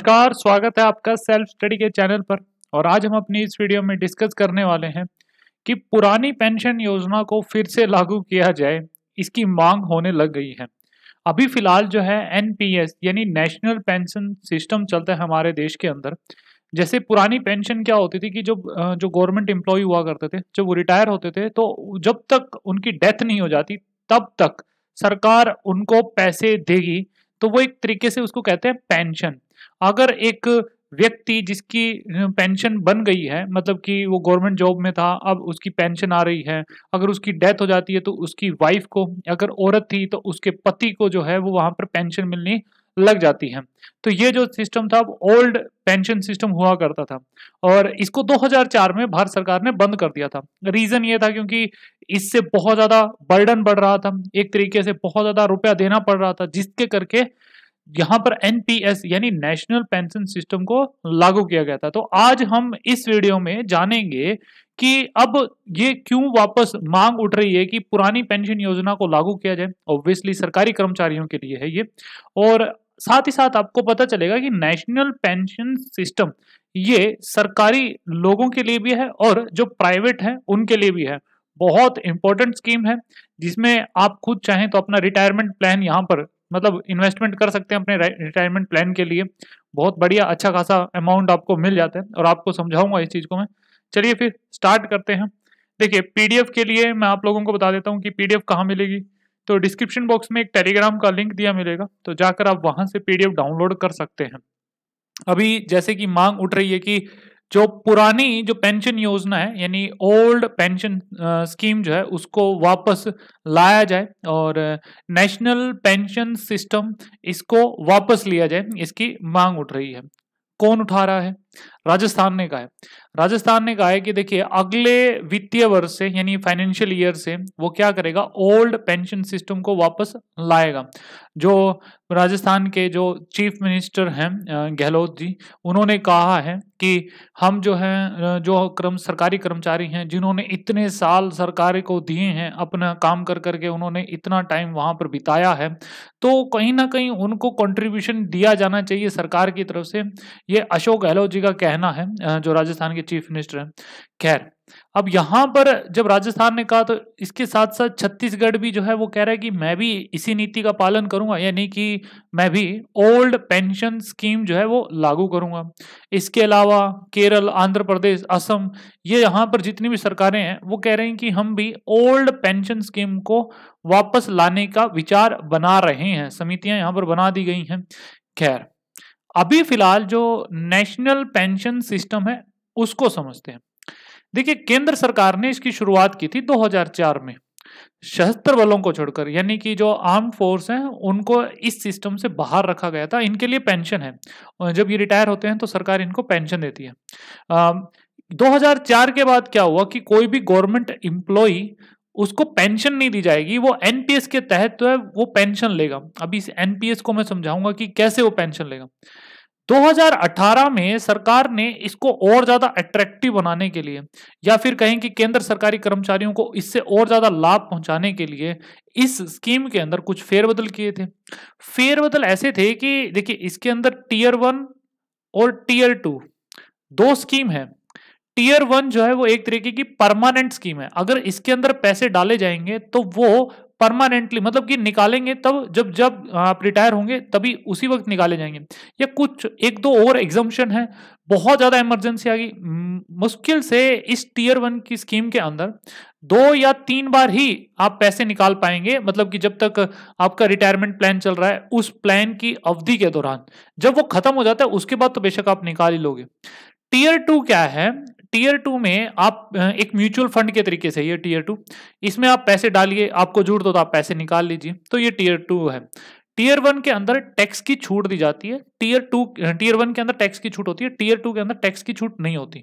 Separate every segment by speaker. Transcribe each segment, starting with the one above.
Speaker 1: नमस्कार, स्वागत है आपका सेल्फ स्टडी के चैनल पर। और आज हम अपनी इस वीडियो में डिस्कस करने वाले हैं कि पुरानी पेंशन योजना को फिर से लागू किया जाए, इसकी मांग होने लग गई है। अभी फ़िलहाल जो है एनपीएस यानी नेशनल पेंशन सिस्टम चलता है हमारे देश के अंदर। जैसे पुरानी पेंशन क्या होती थी कि जो जो गवर्नमेंट एम्प्लॉय हुआ करते थे, जब वो रिटायर होते थे तो जब तक उनकी डेथ नहीं हो जाती, तब तक सरकार उनको पैसे देगी तो वो एक तरीके से उसको कहते हैं पेंशन। अगर एक व्यक्ति जिसकी पेंशन बन गई है मतलब कि वो गवर्नमेंट जॉब में था, अब उसकी पेंशन आ रही है, अगर उसकी डेथ हो जाती है तो उसकी वाइफ को, अगर औरत थी तो उसके पति को जो है वो वहाँ पर पेंशन मिलनी लग जाती है। तो ये जो सिस्टम था ओल्ड पेंशन सिस्टम हुआ करता था। और इसको 2004 में भारत सरकार ने बंद कर दिया था। रीजन ये था क्योंकि इससे बहुत ज़्यादा बर्डन बढ़ रहा था, एक तरीके से बहुत ज़्यादा रुपया देना पड़ रहा था, जिसके करके यहाँ पर एनपीएस यानी नेशनल पेंशन सिस्टम को लागू किया गया था। तो आज हम इस वीडियो में जानेंगे कि अब ये क्यों वापस मांग उठ रही है कि पुरानी पेंशन योजना को लागू किया जाए। ऑब्वियसली सरकारी कर्मचारियों के लिए है ये। और साथ ही साथ आपको पता चलेगा कि नेशनल पेंशन सिस्टम ये सरकारी लोगों के लिए भी है और जो प्राइवेट है, उनके लिए भी है। बहुत इंपॉर्टेंट स्कीम है, जिसमें आप खुद चाहें तो अपना रिटायरमेंट प्लान यहाँ पर मतलब इन्वेस्टमेंट कर सकते हैं अपने रिटायरमेंट प्लान के लिए। बहुत बढ़िया अच्छा खासा अमाउंट आपको मिल जाता है और आपको समझाऊँगा इस चीज़ को मैं। चलिए फिर स्टार्ट करते हैं। देखिए पीडीएफ के लिए मैं आप लोगों को बता देता हूँ कि पीडीएफ कहाँ मिलेगी। तो डिस्क्रिप्शन बॉक्स में एक टेलीग्राम का लिंक दिया मिलेगा। तो जाकर आप वहाँ से पीडीएफ डाउनलोड कर सकते हैं। अभी जैसे कि मांग उठ रही है कि जो पुरानी जो पेंशन योजना है, यानी ओल्ड पेंशन स्कीम जो है, उसको वापस लाया जाए और नेशनल पेंशन सिस्टम इसको वापस लिया जाए, इसकी मांग उठ रही है। कौन उठा रहा है? राजस्थान ने कहा है। राजस्थान ने कहा है कि देखिए, अगले वित्तीय वर्ष से, यानी फाइनेंशियल ईयर से, वो क्या करेगा? ओल्ड पेंशन सिस्टम को वापस लाएगा। जो राजस्थान के जो चीफ मिनिस्टर हैं गहलोत जी, उन्होंने कहा है कि हम जो है जो क्रम, सरकारी कर्मचारी हैं, जिन्होंने इतने साल सरकार को दिए हैं, अपना काम कर करके उन्होंने इतना टाइम वहाँ पर बिताया है तो कहीं ना कहीं उनको कंट्रीब्यूशन दिया जाना चाहिए सरकार की तरफ़ से। ये अशोक गहलोत जी का कहना है जो राजस्थान के चीफ मिनिस्टर हैं। खैर, अब यहाँ पर जब राजस्थान ने कहा तो इसके साथ साथ छत्तीसगढ़ भी जो है वो कह रहा है कि मैं भी इसी नीति का पालन करूँगा, यानी कि मैं भी ओल्ड पेंशन स्कीम जो है वो लागू करूँगा। इसके अलावा केरल, आंध्र प्रदेश, असम, ये यहाँ पर जितनी भी सरकारें हैं, वो कह रहे हैं कि हम भी ओल्ड पेंशन स्कीम को वापस लाने का विचार बना रहे हैं। समितियाँ यहाँ पर बना दी गई हैं। खैर अभी फ़िलहाल जो नेशनल पेंशन सिस्टम है उसको समझते हैं। देखिए केंद्र सरकार ने इसकी शुरुआत की थी 2004 में। सशस्त्र बलों को छोड़कर यानी कि जो आर्म फोर्स हैं उनको इस सिस्टम से बाहर रखा गया था। इनके लिए पेंशन है। जब ये रिटायर होते हैं तो सरकार इनको पेंशन देती है। आ, 2004 के बाद क्या हुआ कि कोई भी गवर्नमेंट एम्प्लॉय उसको पेंशन नहीं दी जाएगी, वो एनपीएस के तहत तो है, वो पेंशन लेगा। अभी इस एनपीएस को मैं समझाऊँगा कि कैसे वो पेंशन लेगा। 2018 में सरकार ने इसको और ज़्यादा अट्रैक्टिव बनाने के लिए, या फिर कहें कि केंद्र सरकारी कर्मचारियों को इससे और ज़्यादा लाभ पहुँचाने के लिए इस स्कीम के अंदर कुछ फेरबदल किए थे। फेरबदल ऐसे थे कि, देखिए, इसके अंदर टीयर वन और टीयर टू दो स्कीम है। टीयर वन जो है वो एक तरीके की परमानेंट स्कीम है। अगर इसके अंदर पैसे डाले जाएँगे तो वो परमानेंटली मतलब कि निकालेंगे तब, जब जब आप रिटायर होंगे, तभी उसी वक्त निकाले जाएँगे। या कुछ, एक दो और एग्जामेशन है, बहुत ज़्यादा इमरजेंसी आ गई। मुश्किल से इस टीयर वन की स्कीम के अंदर दो या तीन बार ही आप पैसे निकाल पाएँगे। मतलब कि जब तक आपका रिटायरमेंट प्लान चल रहा है, उस प्लान की अवधि के दौरान। जब वो खत्म हो जाता है, उसके बाद तो बेशक आप निकाल ही लोगे। टीयर टू क्या है? टीयर टू में आप एक म्यूचुअल फंड के तरीके से, ये टीयर टू इसमें आप पैसे डालिए, आपको ज़रूरत हो तो आप पैसे निकाल लीजिए। तो ये टीयर टू है। टीयर वन के अंदर टैक्स की छूट दी जाती है। टीयर टू टीयर वन के अंदर टैक्स की छूट होती है टीयर टू के अंदर टैक्स की छूट नहीं होती।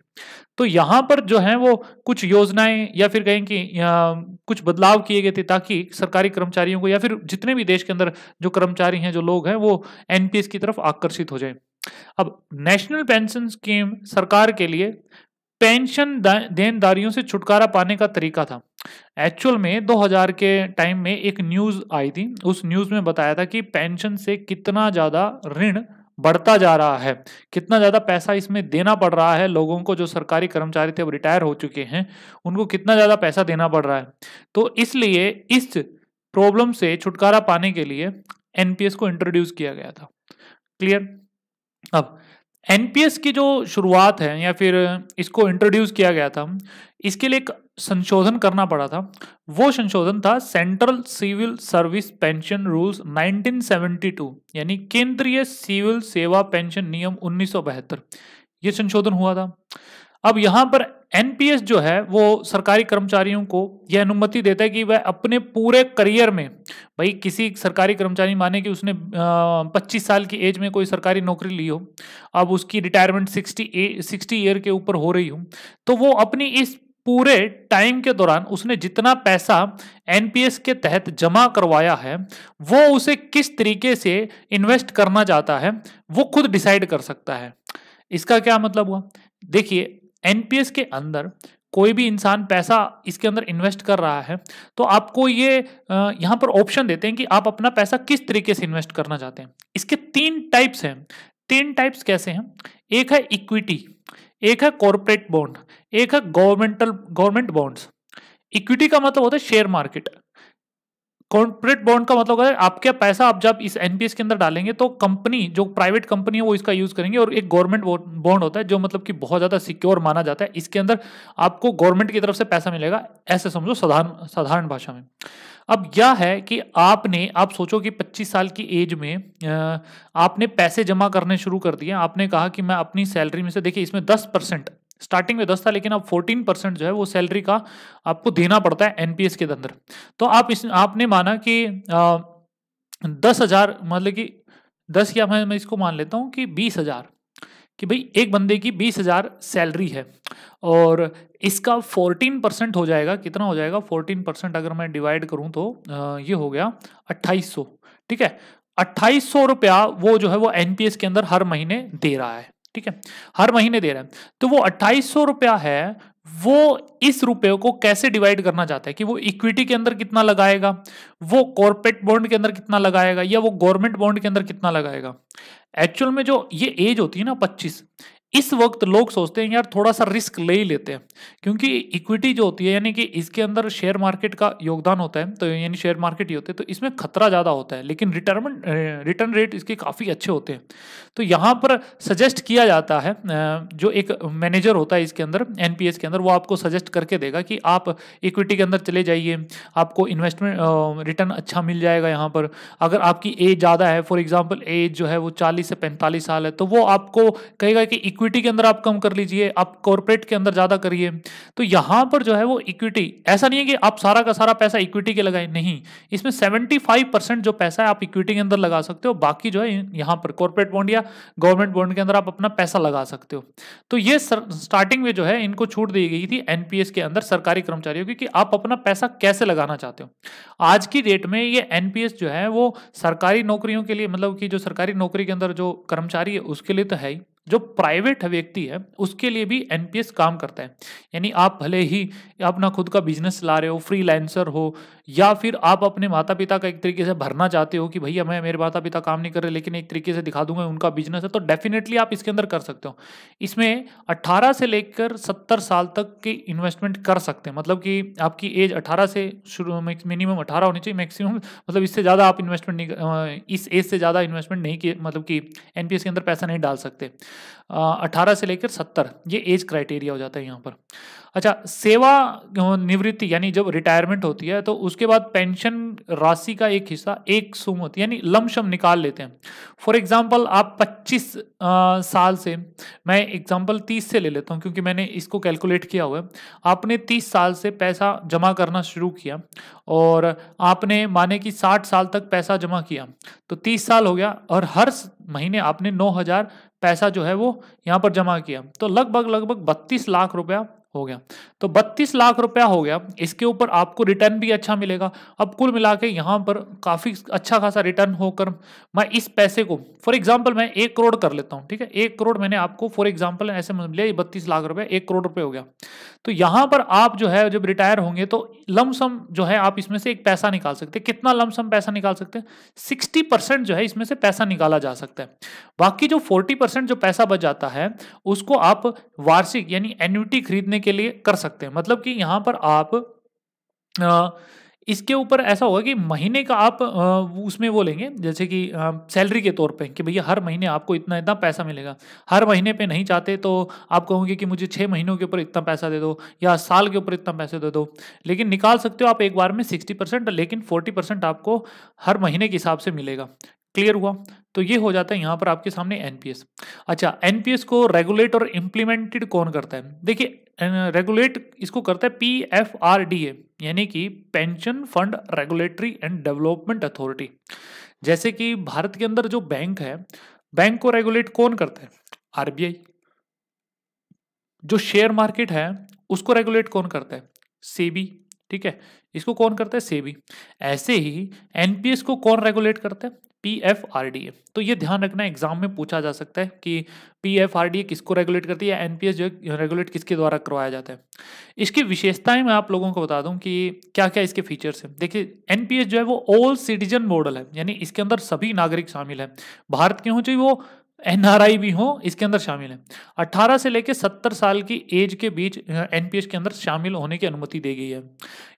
Speaker 1: तो यहाँ पर जो है वो कुछ योजनाएँ या फिर कहें कि कुछ बदलाव किए गए थे ताकि सरकारी कर्मचारियों को या फिर जितने भी देश के अंदर जो कर्मचारी हैं, जो लोग हैं, वो एनपीएस की तरफ़ आकर्षित हो जाए। अब नेशनल पेंशन स्कीम सरकार के लिए पेंशन देनदारियों से छुटकारा पाने का तरीका था। एक्चुअल में 2000 के टाइम में एक न्यूज़ आई थी। उस न्यूज़ में बताया था कि पेंशन से कितना ज़्यादा ऋण बढ़ता जा रहा है। कितना ज़्यादा पैसा इसमें देना पड़ रहा है लोगों को, जो सरकारी कर्मचारी थे, वो रिटायर हो चुके हैं। उनको कितना ज़्यादा पैसा देना पड़ रहा है। तो इसलिए इस प्रॉब्लम से छुटकारा पाने के लिए एनपीएस को इंट्रोड्यूस किया गया था। क्लियर अब एनपीएस की जो शुरुआत है या फिर इसको इंट्रोड्यूस किया गया था, इसके लिए एक संशोधन करना पड़ा था। वो संशोधन था central civil service pension rules 1972 यानी केंद्रीय सिविल सेवा पेंशन नियम उन्नीस ये संशोधन हुआ था। अब यहाँ पर एनपीएस जो है, वो सरकारी कर्मचारियों को यह अनुमति देता है कि वह अपने पूरे करियर में, भाई किसी सरकारी कर्मचारी माने कि उसने पच्चीस साल की एज में कोई सरकारी नौकरी ली हो, अब उसकी रिटायरमेंट सिक्सटी सिक्सटी ईयर के ऊपर हो रही हो तो वो अपनी इस पूरे टाइम के दौरान उसने जितना पैसा एनपीएस के तहत जमा करवाया है, वो उसे किस तरीके से इन्वेस्ट करना चाहता है, वो खुद डिसाइड कर सकता है। इसका क्या मतलब हुआ? देखिए एनपीएस के अंदर कोई भी इंसान पैसा इसके अंदर इन्वेस्ट कर रहा है तो आपको ये यहाँ पर ऑप्शन देते हैं कि आप अपना पैसा किस तरीके से इन्वेस्ट करना चाहते हैं। इसके तीन टाइप्स हैं। तीन टाइप्स कैसे हैं? एक है इक्विटी एक है कॉरपोरेट बॉन्ड एक है गवर्नमेंटल गवर्नमेंट बॉन्ड्स इक्विटी का मतलब होता है शेयर मार्केट कॉर्पोरेट बॉन्ड का मतलब है आपके पैसा आप जब इस एनपीएस के अंदर डालेंगे तो कंपनी जो प्राइवेट कंपनी है, वो इसका यूज़ करेंगे और एक गवर्नमेंट बॉन्ड होता है, जो मतलब कि बहुत ज़्यादा सिक्योर माना जाता है। इसके अंदर आपको गवर्नमेंट की तरफ़ से पैसा मिलेगा, ऐसे समझो साधारण साधारण भाषा में। अब यह है कि आपने, आप सोचो कि 25 साल की एज में आपने पैसे जमा करने शुरू कर दिए। आपने कहा कि मैं अपनी सैलरी में से, देखिए इसमें 10 परसेंट स्टार्टिंग में दस था, लेकिन अब फोर्टीन परसेंट जो है वो सैलरी का आपको देना पड़ता है एनपीएस के अंदर। तो आप इस, आपने माना कि दस हज़ार मतलब कि दस या मैं मैं इसको मान लेता हूँ कि बीस हज़ार, कि भाई एक बंदे की बीस हज़ार सैलरी है, और इसका फोर्टीन परसेंट हो जाएगा, कितना हो जाएगा? फोर्टीन परसेंट अगर मैं डिवाइड करूँ तो ये हो गया अट्ठाईस ठीक है? अट्ठाईस सौ रुपया वो जो है वो एनपीएस के अंदर हर महीने दे रहा है। ठीक है? हर महीने दे रहा है। तो वो अट्ठाईस रुपया है, वो इस रुपए को कैसे डिवाइड करना चाहता है? कि वो इक्विटी के अंदर कितना लगाएगा? वो कॉर्पोरेट बॉन्ड के अंदर कितना लगाएगा? या वो गवर्नमेंट बॉन्ड के अंदर कितना लगाएगा? एक्चुअल में जो ये एज होती है ना 25 इस वक्त लोग सोचते हैं, यार थोड़ा सा रिस्क ले ही लेते हैं। क्योंकि इक्विटी जो होती है, यानी कि इसके अंदर शेयर मार्केट का योगदान होता है तो यानी शेयर मार्केट ही होते हैं तो इसमें खतरा ज़्यादा होता है। लेकिन रिटर्न रिटर्न रेट इसके काफ़ी अच्छे होते हैं। तो यहाँ पर सजेस्ट किया जाता है जो एक मैनेजर होता है इसके अंदर, एनपीएस के अंदर, वो आपको सजेस्ट करके देगा कि आप इक्विटी के अंदर चले जाइए, आपको इन्वेस्टमेंट रिटर्न अच्छा मिल जाएगा यहाँ पर। अगर आपकी एज ज़्यादा है, फॉर एग्ज़ाम्पल एज जो है वो चालीस से पैंतालीस साल है तो वो आपको कहेगा कि इक्विटी के अंदर आप कम कर लीजिए, आप कॉर्पोरेट के अंदर ज़्यादा करिए। तो यहाँ पर जो है वो इक्विटी ऐसा नहीं है कि आप सारा का सारा पैसा इक्विटी के लगाए, नहीं। इसमें सेवेंटी फाइव परसेंट जो पैसा है आप इक्विटी के अंदर लगा सकते हो, बाकी जो है यहाँ पर कॉर्पोरेट बॉन्ड या गवर्नमेंट बॉन्ड के अंदर आप अपना पैसा लगा सकते हो। तो ये स्टार्टिंग में जो है इनको छूट दी गई थी एनपीएस के अंदर सरकारी कर्मचारियों कि आप अपना पैसा कैसे लगाना चाहते हो। आज की डेट में ये एनपीएस जो है वो सरकारी नौकरियों के लिए मतलब कि जो सरकारी नौकरी के अंदर जो कर्मचारी है, उसके लिए तो है ही। जो प्राइवेट व्यक्ति है, उसके लिए भी एनपीएस काम करता है। यानी आप भले ही अपना खुद का बिज़नेस ला रहे हो फ्रीलांसर हो, या फिर आप अपने माता पिता का एक तरीके से भरना चाहते हो कि भैया मैं, मेरे माता पिता काम नहीं कर रहे, लेकिन एक तरीके से दिखा दूँगा उनका बिज़नेस है तो डेफिनेटली आप इसके अंदर कर सकते हो। इसमें 18 से लेकर 70 साल तक की इन्वेस्टमेंट कर सकते हैं। मतलब कि आपकी एज 18 से शुरू मिनिमम 18 होनी चाहिए मैक्सिमम मतलब इससे ज़्यादा आप इन्वेस्टमेंट नहीं इस एज से ज़्यादा इन्वेस्टमेंट नहीं किए मतलब कि एनपीएस के अंदर पैसा नहीं डाल सकते। अठारह से लेकर सत्तर ये एज क्राइटेरिया हो जाता है यहाँ पर। अच्छा सेवा निवृत्ति यानी जब रिटायरमेंट होती है तो उसके बाद पेंशन राशि का एक हिस्सा एक सुमत यानी लमशम निकाल लेते हैं। फॉर एग्जांपल आप 25 आ, साल से मैं एग्जांपल 30 से ले लेता हूँ क्योंकि मैंने इसको कैलकुलेट किया हुआ है। आपने 30 साल से पैसा जमा करना शुरू किया और आपने माने कि 60 साल तक पैसा जमा किया तो 30 साल हो गया और हर महीने आपने नौ हज़ार पैसा जो है वो यहाँ पर जमा किया। तो लगभग लगभग बत्तीस लाख रुपया हो गया। तो 32 लाख रुपया हो गया। इसके ऊपर आपको रिटर्न भी अच्छा मिलेगा। अब कुल मिला के यहाँ पर काफ़ी अच्छा खासा रिटर्न होकर मैं इस पैसे को फॉर एग्जांपल मैं एक करोड़ कर लेता हूँ, ठीक है? एक करोड़ मैंने आपको फॉर एग्ज़ाम्पल ऐसे लिया बत्तीस लाख रुपया, एक करोड़ रुपये हो गया। तो यहाँ पर आप जो है, जब रिटायर होंगे तो लमसम जो है, आप इसमें से एक पैसा निकाल सकते हैं। कितना लमसम पैसा निकाल सकते हैं? सिक्सटी परसेंट जो है, इसमें से पैसा निकाला जा सकता है। बाकी जो फोर्टी परसेंट जो पैसा बच जाता है, उसको आप वार्षिक यानी एन्यूटी खरीदने के लिए कर सकते हैं। मतलब कि यहाँ पर आप इसके ऊपर ऐसा होगा कि महीने का आप उसमें वो लेंगे, जैसे कि सैलरी के तौर पे कि भैया हर महीने आपको इतना इतना पैसा मिलेगा। हर महीने पे नहीं चाहते तो आप कहोगे कि मुझे छः महीनों के ऊपर इतना पैसा दे दो या साल के ऊपर इतना पैसा दे दो। लेकिन निकाल सकते हो आप एक बार में सिक्सटी परसेंट, लेकिन फोर्टी परसेंट आपको हर महीने के हिसाब से मिलेगा। क्लियर हुआ तो ये हो जाता है यहाँ पर आपके सामने एनपीएस अच्छा एनपीएस को रेगुलेट और इम्प्लीमेंटेड कौन करता है? देखिए रेगुलेट इसको करता है P F R D A यानी कि pension fund regulatory and development authority जैसे कि भारत के अंदर जो बैंक है बैंक को रेगुलेट कौन करता है? आरबीआई जो शेयर मार्केट है, उसको रेगुलेट कौन करता है? सेबी ठीक है? इसको कौन करता है? सेबी। ऐसे ही एनपीएस को कौन रेगुलेट करता है? P F R D A तो ये ध्यान रखना एग्ज़ाम में पूछा जा सकता है कि P F R D A किसको रेगुलेट करती है? एनपीएस जो है रेगुलेट किसके द्वारा करवाया जाता है? इसकी विशेषताएँ मैं आप लोगों को बता दूँ कि क्या क्या इसके फीचर्स हैं। देखिए एनपीएस जो है, वो ऑल सिटीजन मॉडल है, यानी इसके अंदर सभी नागरिक शामिल है। भारत के हों, चाहे वो एनआरआई भी हो इसके अंदर शामिल है। 18 से लेकर 70 साल की एज के बीच एनपीएस के अंदर शामिल होने की अनुमति दी गई है।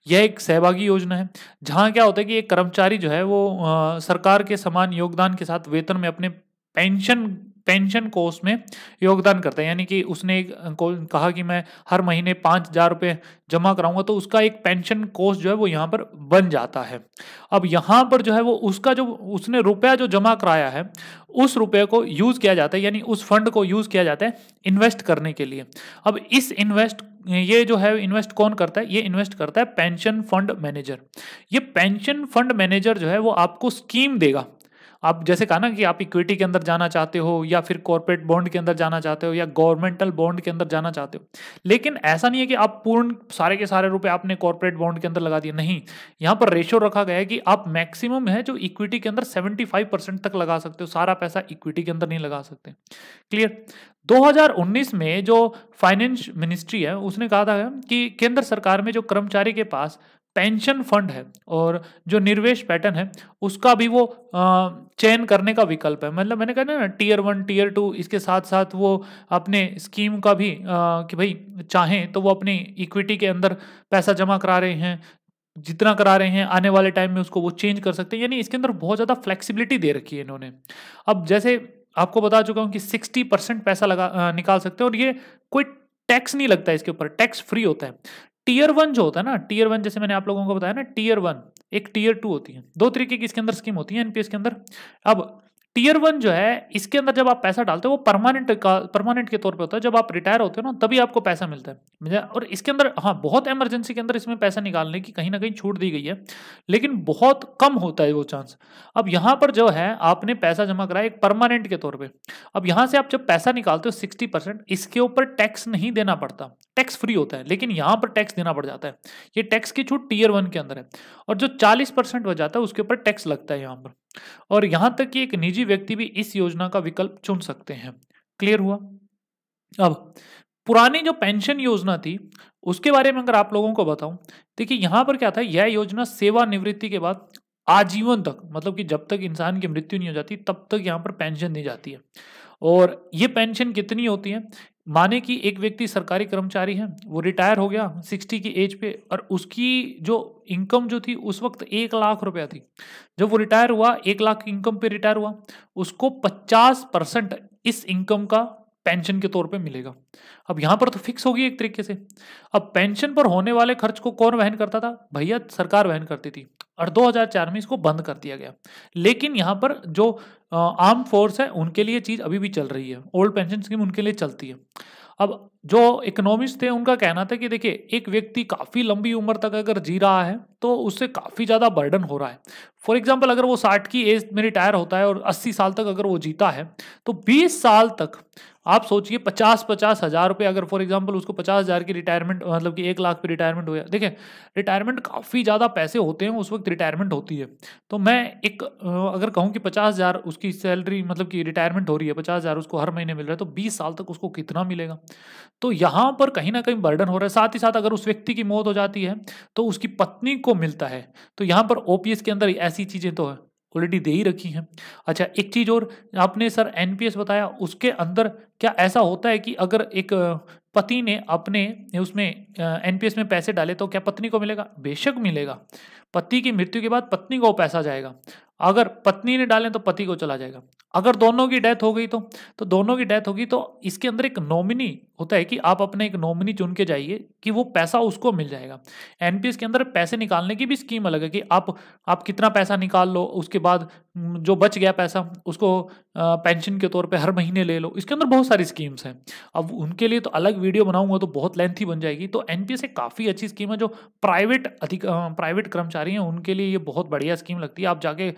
Speaker 1: यह एक सहभागी योजना है जहाँ क्या होता है कि एक कर्मचारी जो है वो आ, सरकार के समान योगदान के साथ वेतन में अपने पेंशन पेंशन कोष में योगदान करता है। यानी कि उसने एक कहा कि मैं हर महीने पाँच हज़ार रुपये जमा कराऊँगा तो उसका एक पेंशन कोष जो है वो यहाँ पर बन जाता है। अब यहाँ पर जो है वो उसका जो, उसने रुपया जो जमा कराया है, उस रुपये को यूज़ किया जाता है, यानी उस फंड को यूज़ किया जाता है इन्वेस्ट करने के लिए। अब इस इन्वेस्ट ये जो है इन्वेस्ट कौन करता है? ये इन्वेस्ट करता है पेंशन फंड मैनेजर ये पेंशन फंड मैनेजर जो है वो आपको स्कीम देगा। आप जैसे कहा ना कि आप इक्विटी के अंदर जाना चाहते हो या फिर कॉर्पोरेट बॉन्ड के अंदर जाना चाहते हो या गवर्नमेंटल बॉन्ड के अंदर जाना चाहते हो। लेकिन ऐसा नहीं है कि आप पूर्ण सारे के सारे रुपए आपने कॉर्पोरेट बॉन्ड के अंदर लगा दिए। नहीं, यहाँ पर रेशो रखा गया है कि आप मैक्सिमम है जो इक्विटी के अंदर सेवेंटी तक लगा सकते हो। सारा पैसा इक्विटी के अंदर नहीं लगा सकते। क्लियर 2019 में जो फाइनेंस मिनिस्ट्री है, उसने कहा था कि केंद्र सरकार में जो कर्मचारी के पास पेंशन फंड है और जो निर्वेश पैटर्न है उसका भी वो चयन करने का विकल्प है। मतलब मैंने कहा ना टीयर वन टीयर टू इसके साथ साथ वो अपने स्कीम का भी आ, कि भाई चाहें तो वो अपनी इक्विटी के अंदर पैसा जमा करा रहे हैं जितना करा रहे हैं आने वाले टाइम में उसको वो चेंज कर सकते हैं। यानी इसके अंदर बहुत ज़्यादा फ्लेक्सिबिलिटी दे रखी है इन्होंने। अब जैसे आपको बता चुका हूँ कि सिक्सटी परसेंट पैसा लगा निकाल सकते हैं और ये कोई टैक्स नहीं लगता इसके ऊपर टैक्स फ्री होता है। टीयर वन जो होता है ना, टीयर वन जैसे मैंने आप लोगों को बताया ना, टीयर वन, एक टीयर टू होती है। दो तरीके की इसके अंदर स्कीम होती है, एनपीएस के अंदर। अब टीयर वन जो है, इसके अंदर जब आप पैसा डालते हो, वो परमानेंट का, परमानेंट के तौर पे होता है। जब आप रिटायर होते हो ना, तभी आपको पैसा मिलता है। और इसके अंदर हाँ बहुत इमरजेंसी के अंदर इसमें पैसा निकालने की कहीं ना कहीं छूट दी गई है, लेकिन बहुत कम होता है वो चांस अब यहाँ पर जो है, आपने पैसा जमा कराया एक परमानेंट के तौर पर अब यहाँ से आप जब पैसा निकालते हो सिक्सटी इसके ऊपर टैक्स नहीं देना पड़ता। टैक्स फ्री होता है, लेकिन यहाँ पर टैक्स देना पड़ जाता है। ये टैक्स की छूट टीयर वन के अंदर है। और जो चालीस परसेंट हो जाता है, उसके ऊपर टैक्स लगता है यहाँ पर। और यहाँ तक कि एक निजी व्यक्ति भी इस योजना का विकल्प चुन सकते हैं। क्लियर हुआ? अब, पुरानी जो पेंशन योजना थी, उसके बारे में अगर आप लोगों को बताऊँ, देखिए यहाँ पर क्या था, यह योजना सेवानिवृत्ति के बाद आजीवन तक मतलब कि जब तक इंसान की मृत्यु नहीं हो जाती, तब तक यहाँ पर पेंशन दी जाती है। और ये पेंशन कितनी होती है? माने कि एक व्यक्ति सरकारी कर्मचारी है, वो रिटायर हो गया सिक्सटी की एज पे और उसकी जो इनकम जो थी उस वक्त एक लाख रुपया थी। जब वो रिटायर हुआ, एक लाख इनकम पे रिटायर हुआ, उसको पचास परसेंट इस इनकम का पेंशन के तौर पे मिलेगा। अब यहाँ पर तो फिक्स होगी एक तरीके से। अब पेंशन पर होने वाले खर्च को कौन वहन करता था? भैया सरकार वहन करती थी। और 2004 में इसको बंद कर दिया गया। लेकिन यहाँ पर जो आर्म फोर्स है, उनके लिए चीज़ अभी भी चल रही है। ओल्ड पेंशन स्कीम उनके लिए चलती है। अब जो इकोनॉमिस्ट थे, उनका कहना था कि देखिए, एक व्यक्ति काफ़ी लंबी उम्र तक अगर जी रहा है तो उससे काफ़ी ज़्यादा बर्डन हो रहा है। फॉर एग्ज़ाम्पल अगर वो साठ की एज में रिटायर होता है और अस्सी साल तक अगर वो जीता है तो बीस साल तक आप सोचिए पचास पचास हज़ार रुपये अगर फॉर एग्ज़ाम्पल उसको पचास हज़ार की रिटायरमेंट मतलब कि एक लाख पे रिटायरमेंट हो गया। देखिए रिटायरमेंट काफ़ी ज़्यादा पैसे होते हैं, उस वक्त रिटायरमेंट होती है। तो मैं एक, अगर कहूँ कि पचास हज़ार उसकी सैलरी मतलब कि रिटायरमेंट हो रही है, पचास हज़ार उसको हर महीने मिल रहा है तो बीस साल तक उसको कितना मिलेगा? तो यहाँ पर कहीं ना कहीं बर्डन हो रहा है। साथ ही साथ अगर उस व्यक्ति की मौत हो जाती है तो उसकी पत्नी को मिलता है। तो यहाँ पर ओपीएस के अंदर ऐसी चीज़ें तो ऑलरेडी दे ही रखी हैं। अच्छा एक चीज़ और आपने सर एनपीएस बताया, उसके अंदर क्या ऐसा होता है कि अगर एक पति ने अपने, उसमें एनपीएस में पैसे डाले तो क्या पत्नी को मिलेगा? बेशक मिलेगा। पति की मृत्यु के बाद पत्नी को पैसा जाएगा। अगर पत्नी ने डालें तो पति को चला जाएगा। अगर दोनों की डेथ हो गई तो तो दोनों की डेथ होगी तो इसके अंदर एक नॉमिनी होता है कि आप अपने एक नॉमिनी चुन के जाइए कि वो पैसा उसको मिल जाएगा। एनपीएस के अंदर पैसे निकालने की भी स्कीम अलग है कि आप आप कितना पैसा निकाल लो, उसके बाद जो बच गया पैसा, उसको पेंशन के तौर पे हर महीने ले लो। इसके अंदर बहुत सारी स्कीम्स हैं। अब उनके लिए तो अलग वीडियो बनाऊँगा तो बहुत लेंथी बन जाएगी। तो एनपीएस एक काफ़ी अच्छी स्कीम है जो प्राइवेट अधिक प्राइवेट कर्मचारी हैं, उनके लिए ये बहुत बढ़िया स्कीम लगती है। आप जाके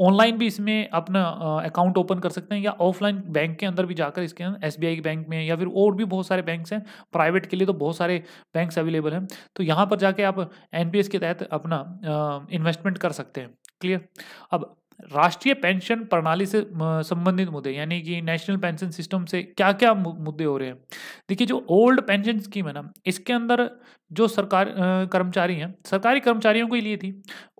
Speaker 1: ऑनलाइन भी इसमें अपना अकाउंट ओपन कर सकते हैं या ऑफलाइन बैंक के अंदर भी जाकर इसके अंदर एस बैंक में या फिर और भी बहुत सारे बैंक्स हैं। प्राइवेट के लिए तो बहुत सारे बैंक्स अवेलेबल हैं। तो यहाँ पर जाके आप एनपीएस के तहत अपना इन्वेस्टमेंट कर सकते हैं। क्लियर अब राष्ट्रीय पेंशन प्रणाली से संबंधित मुद्दे, यानी कि नेशनल पेंशन सिस्टम से क्या क्या मुद्दे हो रहे हैं? देखिए, जो ओल्ड पेंशन स्कीम है ना, इसके अंदर जो सरकार कर्मचारी हैं, सरकारी कर्मचारियों के लिए थी,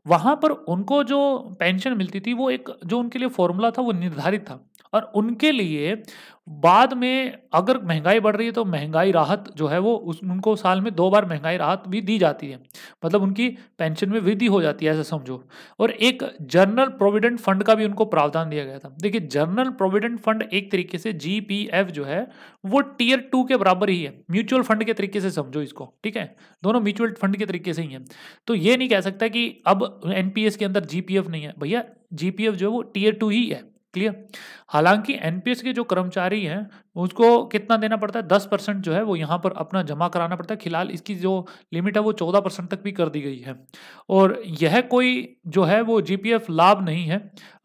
Speaker 1: वहाँ पर उनको जो पेंशन मिलती थी, वो एक, जो उनके लिए फॉर्मूला था, वो निर्धारित था। और उनके लिए बाद में अगर महँगाई बढ़ रही है तो महँगाई राहत जो है वो उस, उनको साल में दो बार महँगाई राहत भी दी जाती है। मतलब उनकी पेंशन में वृद्धि हो जाती है, ऐसा समझो। और एक जनरल प्रोविडेंट फंड का भी उनको प्रावधान दिया गया था। देखिए जनरल प्रोविडेंट फंड एक तरीके से जीपीएफ जो है, वो टीयर टू के बराबर ही है। म्यूचुअल फंड के तरीके से समझो इसको, ठीक है? दोनों म्यूचुअल फंड के तरीके से ही है। तो ये नहीं कह सकता कि अब एनपीएस के अंदर जीपीएफ नहीं है। भैया जीपीएफ जो है वो टीयर टू ही है। क्लियर हालाँकि एनपीएस के जो कर्मचारी हैं उसको कितना देना पड़ता है? दस परसेंट जो है वो यहाँ पर अपना जमा कराना पड़ता है। फ़िलहाल इसकी जो लिमिट है वो चौदह परसेंट तक भी कर दी गई है। और यह कोई जो है वो जीपीएफ लाभ नहीं है।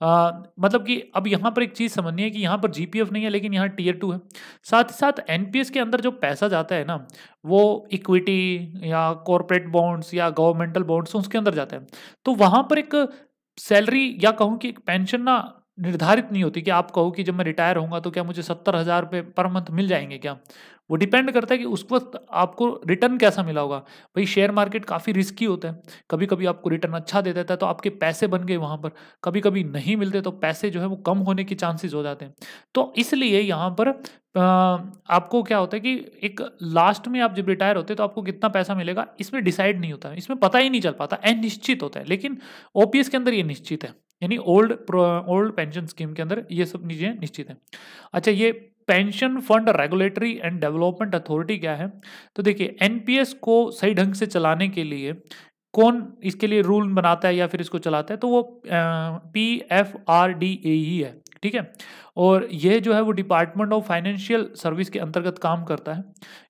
Speaker 1: आ, मतलब कि अब यहाँ पर एक चीज़ समझनी है कि यहाँ पर जीपीएफ नहीं है लेकिन यहाँ टीयर टू है। साथ ही साथ एनपीएस के अंदर जो पैसा जाता है ना वो इक्विटी या कॉरपोरेट बॉन्ड्स या गवर्नमेंटल बॉन्ड्स उसके अंदर जाता है। तो वहाँ पर एक सैलरी या कहूँ कि एक पेंशन ना निर्धारित नहीं होती कि आप कहो कि जब मैं रिटायर होऊँगा तो क्या मुझे सत्तर हज़ार रुपये पर मंथ मिल जाएँगे क्या? वो डिपेंड करता है कि उस वक्त आपको रिटर्न कैसा मिला होगा। भाई शेयर मार्केट काफ़ी रिस्की होता है। कभी कभी आपको रिटर्न अच्छा दे देता है तो आपके पैसे बन गए वहाँ पर। कभी कभी नहीं मिलते तो पैसे जो है वो कम होने के चांसेस हो जाते हैं। तो इसलिए यहाँ पर आपको क्या होता है कि एक लास्ट में आप जब रिटायर होते हैं तो आपको कितना पैसा मिलेगा, इसमें डिसाइड नहीं होता। इसमें पता ही नहीं चल पाता। अनिश्चित होता है। लेकिन ओपीएस के अंदर ये निश्चित है। यानी ओल्ड ओल्ड पेंशन स्कीम के अंदर ये सब चीज़ें निश्चित हैं। अच्छा ये pension fund regulatory and development authority क्या है? तो देखिए एनपीएस को सही ढंग से चलाने के लिए कौन इसके लिए रूल बनाता है या फिर इसको चलाता है? तो वो P F R D A ही है। ठीक है? और ये जो है वो डिपार्टमेंट ऑफ़ फाइनेंशियल सर्विस के अंतर्गत काम करता है।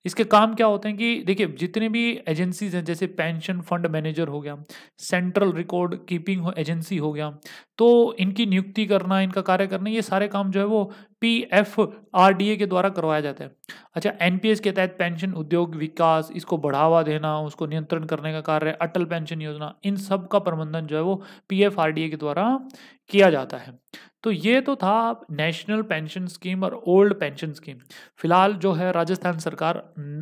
Speaker 1: इसके काम क्या होते हैं कि देखिए, जितने भी एजेंसीज हैं, जैसे पेंशन फंड मैनेजर हो गया सेंट्रल रिकॉर्ड कीपिंग एजेंसी हो गया तो इनकी नियुक्ति करना, इनका कार्य करना, ये सारे काम जो है वो P F R D A के द्वारा करवाया जाता है। अच्छा एन पी एस के तहत पेंशन उद्योग विकास, इसको बढ़ावा देना, उसको नियंत्रण करने का कार्य, अटल पेंशन योजना, इन सब का प्रबंधन जो है वो P F R D A के द्वारा किया जाता है। तो ये तो था नेशनल पेंशन स्कीम और ओल्ड पेंशन स्कीम। फ़िलहाल जो है राजस्थान सरकार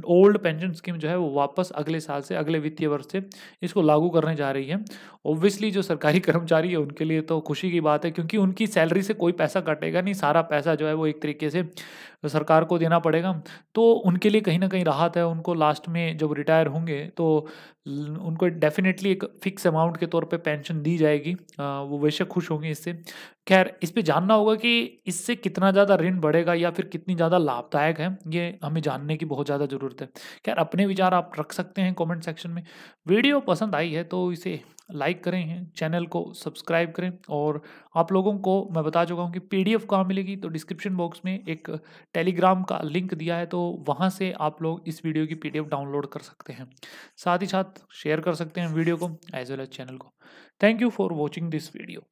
Speaker 1: ओल्ड पेंशन स्कीम जो है वो वापस अगले साल से, अगले वित्तीय वर्ष से इसको लागू करने जा रही है। ओब्वियसली जो सरकारी कर्मचारी है, उनके लिए तो खुशी की बात है, क्योंकि उनकी सैलरी से कोई पैसा कटेगा नहीं, सारा पैसा जो है वो एक तरीके से सरकार को देना पड़ेगा। तो उनके लिए कहीं ना कहीं राहत है, उनको लास्ट में जब रिटायर होंगे तो उनको डेफिनेटली एक फिक्स अमाउंट के तौर पे पेंशन दी जाएगी। वो वैसे खुश होंगे इससे। खैर, इस पर जानना होगा कि इससे कितना ज़्यादा ऋण बढ़ेगा या फिर कितनी ज़्यादा लाभदायक है, ये हमें जानने की बहुत ज़्यादा ज़रूरत है। खैर, अपने विचार आप रख सकते हैं कमेंट सेक्शन में। वीडियो पसंद आई है तो इसे लाइक करें, चैनल को सब्सक्राइब करें और आप लोगों को, मैं बता चुका हूँ कि पीडीएफ कहाँ मिलेगी तो डिस्क्रिप्शन बॉक्स में एक टेलीग्राम का लिंक दिया है तो वहाँ से आप लोग इस वीडियो की पीडीएफ डाउनलोड कर सकते हैं। साथ ही साथ शेयर कर सकते हैं वीडियो को एज वेल एज चैनल को। Thank you for watching this video